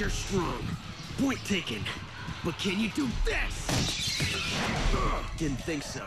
You're strong. Point taken. But can you do this? Didn't think so.